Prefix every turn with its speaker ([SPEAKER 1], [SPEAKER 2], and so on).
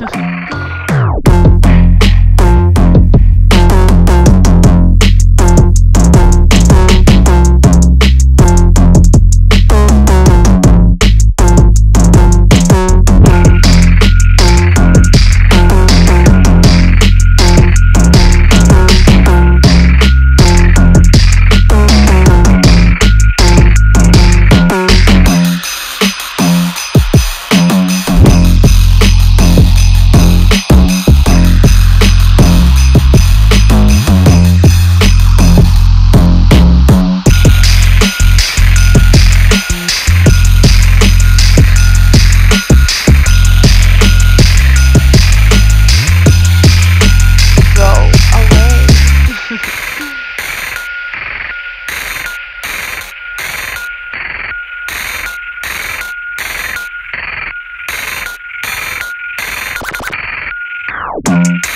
[SPEAKER 1] Gracias.
[SPEAKER 2] Mm-hmm.